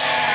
Yeah.